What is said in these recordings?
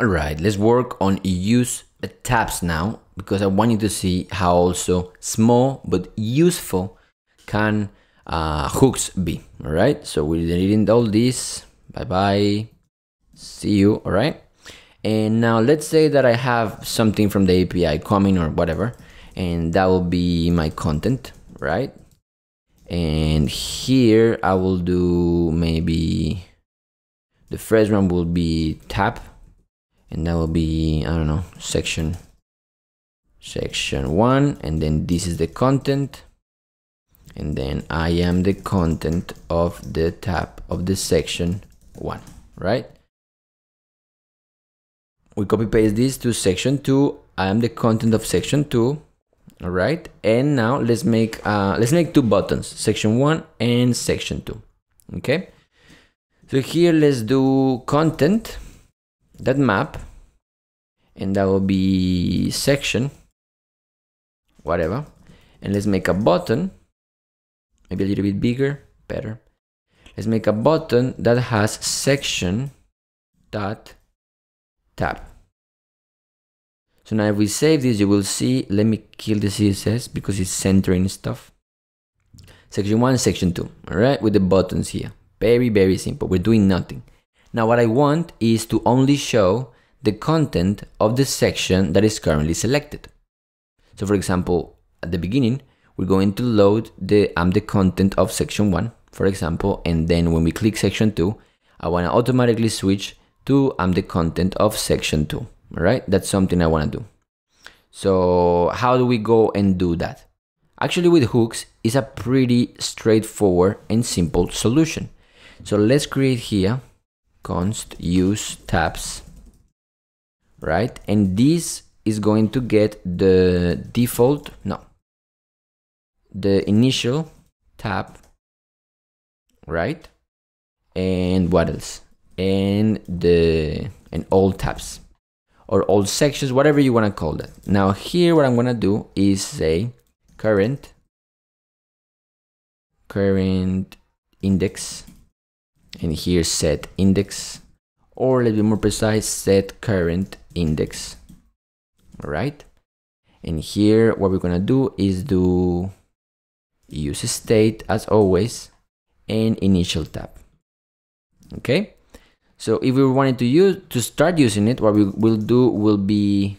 All right, let's work on use tabs now because I want you to see how also small but useful can uh, hooks be. All right, so we're deleting all this. Bye bye. See you. All right. And now let's say that I have something from the API coming or whatever, and that will be my content, right? And here I will do maybe the first one will be tab and that will be I don't know section section one. And then this is the content. And then I am the content of the tab of the section one right? We copy paste this to section 2 I am the content of section 2 all right? And now let's make uh, let's make two buttons section 1 and section 2 okay? So here let's do content that map and that will be section whatever. And let's make a button maybe a little bit bigger better. Let's make a button that has section dot tab. So now if we save this you will see let me kill the css because it's centering stuff. Section 1 section 2 all right with the buttons here. Very very simple. We're doing nothing now what i want is to only show the content of the section that is currently selected. So for example, at the beginning, we're going to load the um, the content of section 1, for example, and then when we click section 2, I want to automatically switch to um, the content of section 2, all right? That's something I want to do. So how do we go and do that? Actually with hooks, is a pretty straightforward and simple solution. So let's create here const use tabs right? And this is going to get the default, no, the initial tab, right? And what else? And the, and all tabs or all sections, whatever you want to call that. Now here, what I'm going to do is say current, current index, and here set index, or let's be more precise, set current index. All right and here what we're gonna do is do use state as always and initial tab. Okay? So if we wanted to use to start using it what we will do will be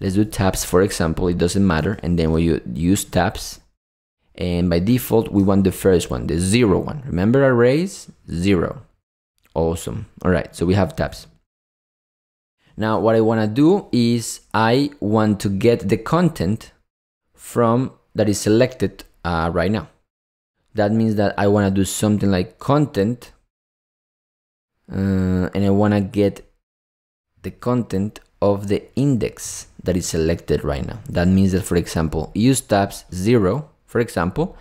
let's do tabs for example. It doesn't matter. And then we use tabs and by default we want the first one the zero one. Remember arrays? Zero. Awesome. All right so we have tabs. Now what I want to do is I want to get the content from that is selected uh, right now. That means that I want to do something like content uh, and I want to get the content of the index that is selected right now. That means that, for example, use tabs zero, for example,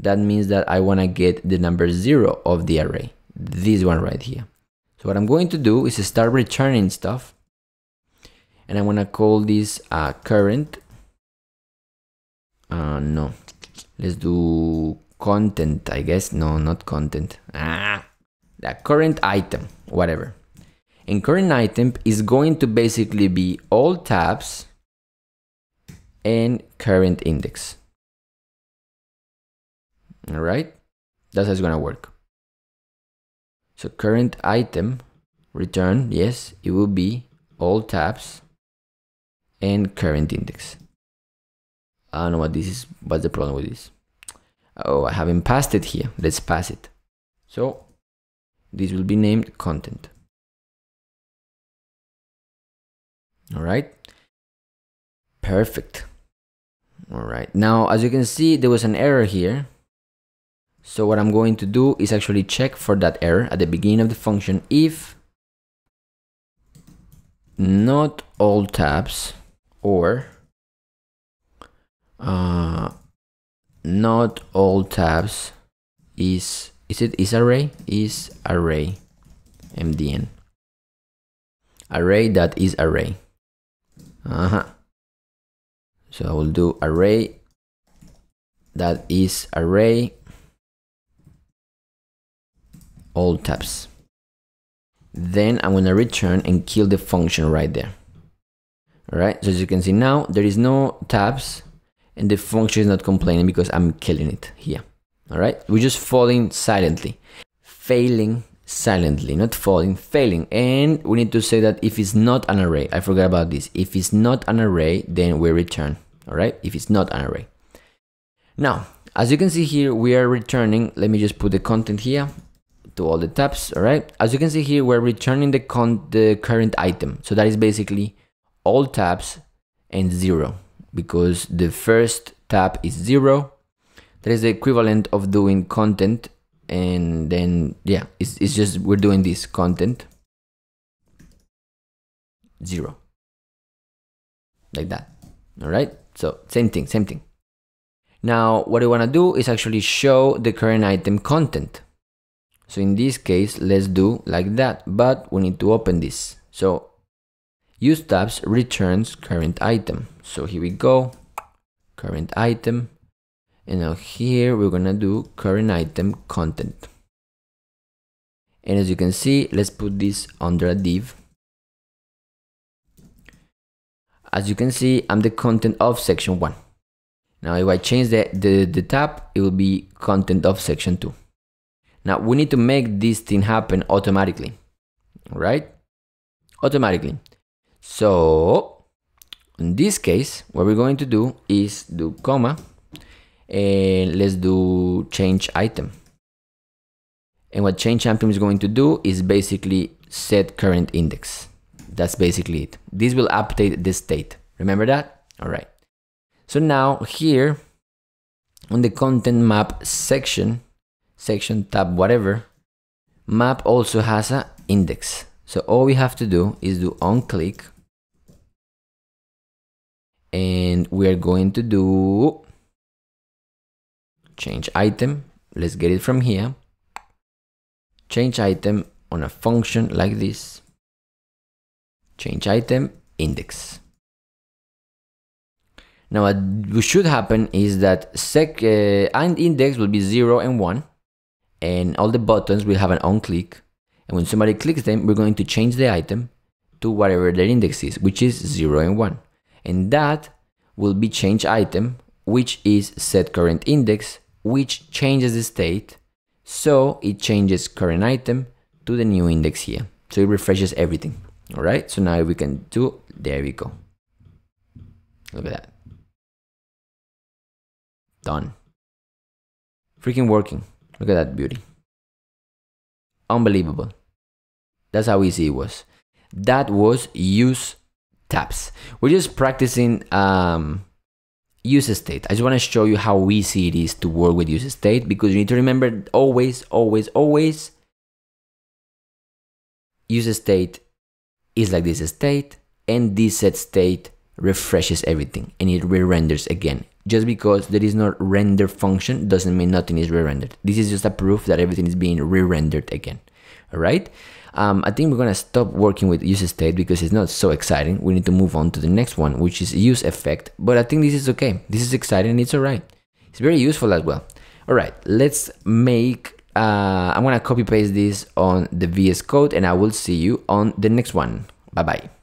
that means that I want to get the number zero of the array, this one right here. So what I'm going to do is start returning stuff and I want to call this uh, current. Uh, no. Let's do content I guess. No not content. Ah the current item whatever. And current item is going to basically be all tabs and current index all right that's how it's gonna work so current item return yes it will be all tabs and current index. I don't know what this is, what's the problem with this? Oh, I haven't passed it here. Let's pass it. So this will be named content. All right. Perfect. All right. Now, as you can see, there was an error here. So what I'm going to do is actually check for that error at the beginning of the function if not all tabs or uh, not all tabs is is it is array? Is array mdn array that is array. Uh-huh. So i will do array that is array all tabs then I'm gonna return and kill the function right there. All right, so as you can see now, there is no tabs and the function is not complaining because I'm killing it here. All right, we're just falling silently, failing silently, not falling, failing. And we need to say that if it's not an array, I forgot about this. If it's not an array, then we return. All right, if it's not an array. Now, as you can see here, we are returning, let me just put the content here to all the tabs, all right? As you can see here, we're returning the, con the current item. So that is basically all tabs and zero because the first tab is zero. That is the equivalent of doing content and then, yeah, it's, it's just, we're doing this content zero like that, all right? So same thing, same thing. Now, what I want to do is actually show the current item content. So in this case, let's do like that, but we need to open this. So use tabs returns current item. So here we go, current item. And now here we're gonna do current item content. And as you can see, let's put this under a div. As you can see, I'm the content of section one. Now if I change the, the, the tab, it will be content of section 2. Now we need to make this thing happen automatically, right? Automatically. So in this case, what we're going to do is do comma and let's do change item. And what change item is going to do is basically set current index. That's basically it. This will update the state. Remember that? All right. So now here on the content map section, section tab, whatever, map also has a index. So all we have to do is do on click and we're going to do change item. Let's get it from here. Change item on a function like this. Change item index. Now what should happen is that sec uh, and index will be 0 and 1 and all the buttons will have an on click. And when somebody clicks them we're going to change the item to whatever their index is which is 0 and 1 and that will be change item which is set current index which changes the state. So it changes current item to the new index here. So it refreshes everything. All right? So now we can do there we go. Look at that. Done. Freaking working. Look at that beauty. Unbelievable. That's how easy it was. That was use tabs. We're just practicing um, use state. I just want to show you how easy it is to work with use state because you need to remember always, always, always use state is like this state and this set state refreshes everything and it re-renders again just because there is no render function doesn't mean nothing is re-rendered. This is just a proof that everything is being re-rendered again. All right. Um, I think we're gonna stop working with use state because it's not so exciting. We need to move on to the next one, which is use effect. But I think this is okay. This is exciting. It's all right. It's very useful as well. All right. Let's make. Uh, I'm gonna copy paste this on the VS Code, and I will see you on the next one. Bye bye.